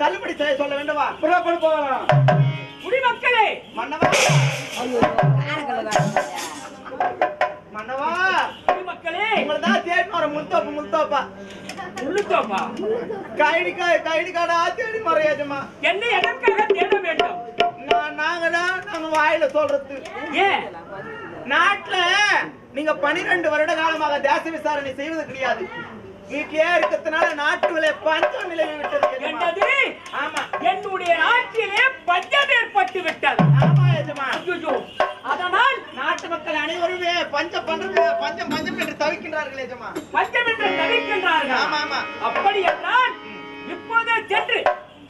தள்ளுபடி செய்ய சொல்ல வேண்டுமா? புறப்படு போகலாம். குடிமக்களே! மன்னவா! மன்னவா! குடிமக்களே! உங்களை தான் தேடி வர முல்தோப்பு முல்தோப்பா உள்ளுத்தோப்பா கைடி கைடி காடா தேடி மறையாஜமா என்னை எதற்காக தேட வேண்டும்? நான் நாங்க தான் நாங்க வாயில சொல்றது. ஏன் நாட்டுல நீங்க பனிரெண்டு வருட காலமாக தேச விசாரணை செய்வது கிடையாது. வீட்டிலேயே இருக்கிறதுனால நாட்டு விலை பஞ்சம் நிலவி விட்டது என்னுடைய ஆட்சியிலே பஞ்சம் ஏற்பட்டு விட்டது. ஆமா எஜமா. ஐயோ அதனால் நாட்டு மக்கள் அனைவருமே பஞ்சம் பண்றது பஞ்சம் பஞ்சம் என்று தவிக்கின்றார்கள் எஜமா. பஞ்சம் என்று தவிக்கின்றார்கள். ஆமா ஆமா. அப்படி என்றால் இப்போதே சென்று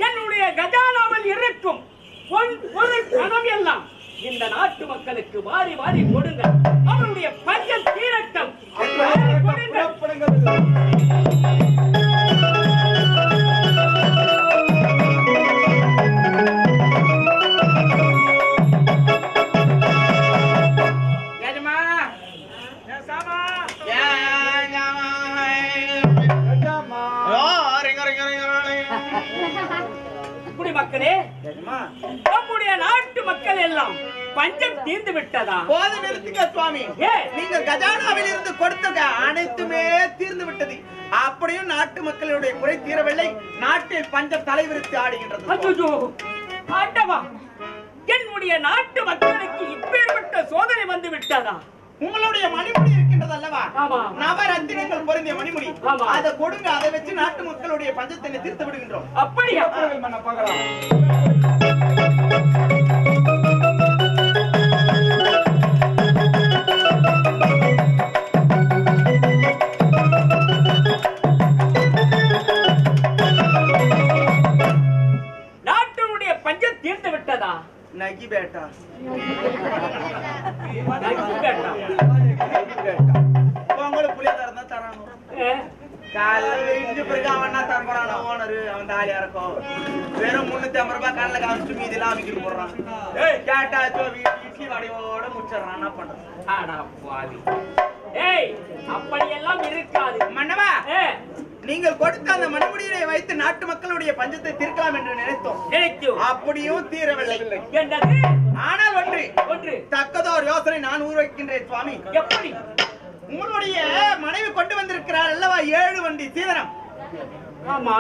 என்னுடைய கஜானாவில் இருக்கும் பொருள் பணம் எல்லாம் இந்த நாட்டு மக்களுக்கு வாரி வாரி கொடுங்கள். அவருடைய பஞ்சம் தீரட்டம். கொடுங்கள். சுவாமி ஏன் நீங்க கஜானாவில் இருந்து கொடுத்த அனைத்துமே தீர்ந்து விட்டது. அப்படியும் நாட்டு மக்களுடைய குறை தீரவில்லை. நாட்டில் பஞ்சம் தலைவிரித்து ஆடுகின்றது என்னுடைய நாட்டு மக்களுக்கு இப்பேற்பட்ட சோதனை வந்து விட்டதா உங்களுடைய மணிமுடி இருக்கின்றது அல்லவா? ஆமா. நவரத்தினங்கள் பொருந்திய மணிமுடி. ஆமா. அதை கொடுங்க அதை வச்சு நாட்டு மக்களுடைய பஞ்சத்தை தீர்த்து விடுகின்றோம். அப்படியா? பார்க்கலாம். தாலியா இருக்கும். வெறும் முன்னூத்தி ஐம்பது ரூபாய் காலைல காமிச்சு மீதி எல்லாம் அமைக்கிட்டு போடுறான். ஏய் கேட்டா சோ இட்லி வடையோட முடிச்சிடறான். என்ன பண்றது? அடா பாவி. ஏய் அப்படியெல்லாம் இருக்காது. மன்னவா நீங்கள் கொடுத்த அந்த மணிமுடியை வைத்து நாட்டு மக்களுடைய பஞ்சத்தை தீர்க்கலாம் என்று நினைத்தோம். நினைத்து. அப்படியும் தீரவில்லை. ஆனால் ஒன்று. ஒன்று. தக்கதோர் யோசனை நான் ஊர்வைக்கின்றேன் சுவாமி. எப்படி? உங்களுடைய மனைவி கொண்டு வந்திருக்கிறார் அல்லவா? ஏழு வண்டி சீதனம். ஆமா.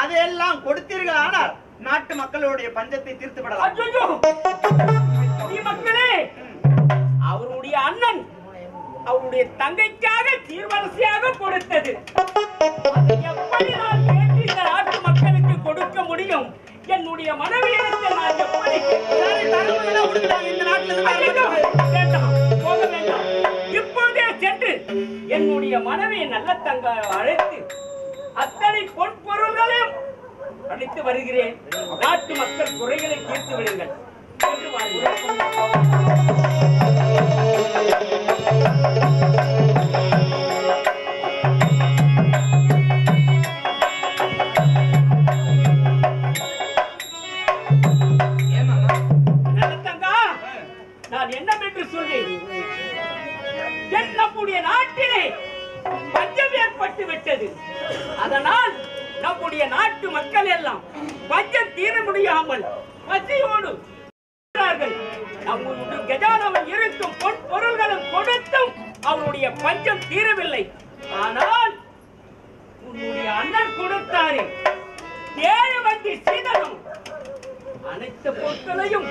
அதையெல்லாம் கொடுத்தீர்கள் ஆனால் நாட்டு மக்களுடைய பஞ்சத்தை தீர்த்து விடலாம். மக்களே அவருடைய அண்ணன் அவருடைய தங்கைக்காக சீர்வரிசையாக கொடுத்தது. எப்படி நான் கேட்டு இந்த நாட்டு மக்களுக்கு கொடுக்க முடியும்? என்னுடைய மனைவியிடத்தை நான் எப்படி இந்த நாட்டுல போக வேண்டாம். இப்போதே சென்று என்னுடைய மனைவியை நல்ல தங்க அழைத்து அழைத்து வருகிறேன். நாட்டு மக்கள் குறைகளை தீர்த்து விடுங்கள். தங்கா நான் என்னவென்று சொல்வேன்? என் நம்முடைய நாட்டிலே பஞ்சம் ஏற்பட்டு விட்டது. அதனால் நம்முடைய நாட்டு மக்கள் எல்லாம் பஞ்சம் தீர முடியாமல் பசியோடு நம்முடைய கஜானவன் இருக்கும் பொன் பொருள்களும் கொடுத்தும் அவருடைய பஞ்சம் தீரவில்லை. ஆனால் உன்னுடைய அண்ணன் கொடுத்தாரே. ஏழு வண்டி சீதனம் அனைத்து பொருட்களையும்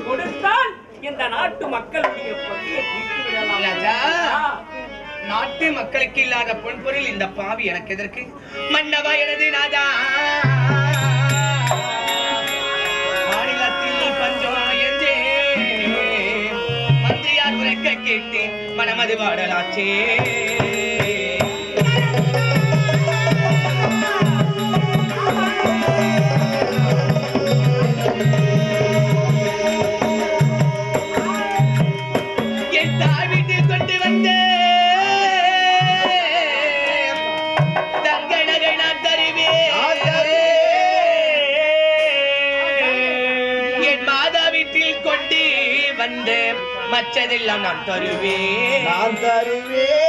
கொடுத்தால் இந்த நாட்டு மக்களுடைய பசியை தீர்த்து விடலாம் நாட்டு மக்களுக்கு இல்லாத பொன்பொருள் இந்த பாவி எனக்கு எதற்கு? மன்னவா எனது ராஜா மாநிலத்தில் பஞ்சம் என்றே. மந்திரியார் உரைக்க கேட்டேன் மனமது வாடலாச்சே. மற்றதெல்லாம் நான் தருவேன். நான் தருவேன்.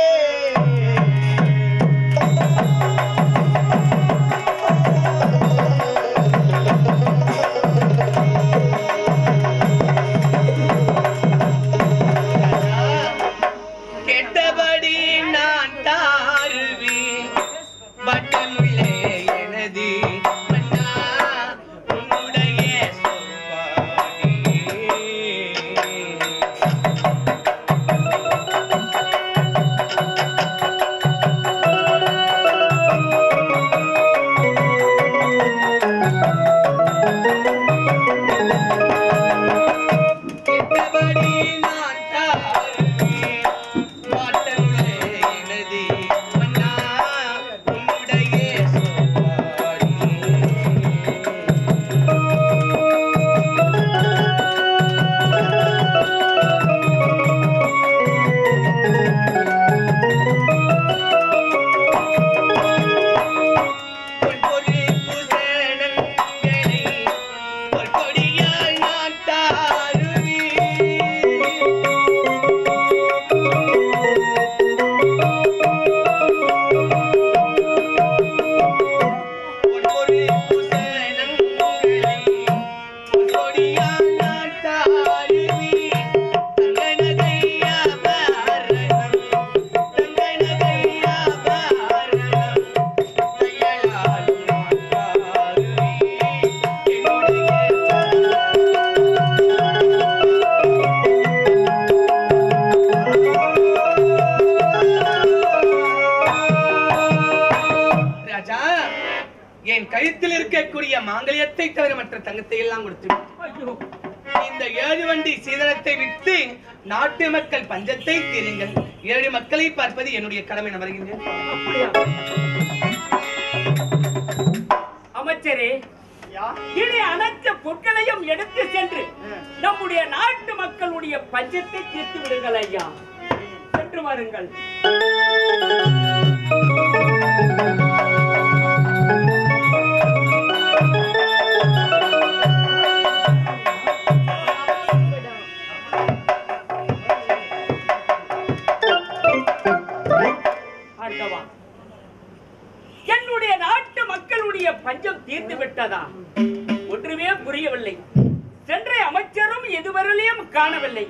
தங்கத்தை தவிர மற்ற தங்கத்தை எல்லாம் கொடுத்து இந்த ஏழு வண்டி சீதனத்தை விட்டு நாட்டு மக்கள் பஞ்சத்தை தீருங்கள். ஏழு மக்களை பார்ப்பது என்னுடைய கடமை வருகின்றேன் அமைச்சரே இனி அனைத்து பொருட்களையும் எடுத்து சென்று நம்முடைய நாட்டு மக்களுடைய பஞ்சத்தை தீர்த்து விடுங்கள் ஐயா. சென்று வாருங்கள். காணவில்லை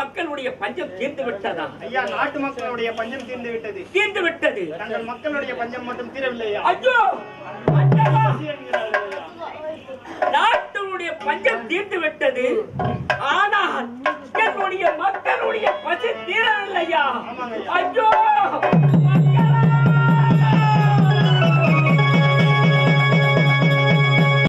மக்களுடைய பஞ்சம் தீர்ந்து விட்டதா? ஐயா நாட்டு மக்களுடைய பஞ்சம் தீர்ந்து விட்டது. தீர்ந்து விட்டது. தங்கள் மக்களுடைய பஞ்சம் மட்டும் தீரவில்லையா? ஐயோ. நாட்டினுடைய பஞ்சம் தீர்ந்து விட்டது. ஆனால் என்னுடைய மக்களுடைய பசி தீரவில்லையா. ஐயோ!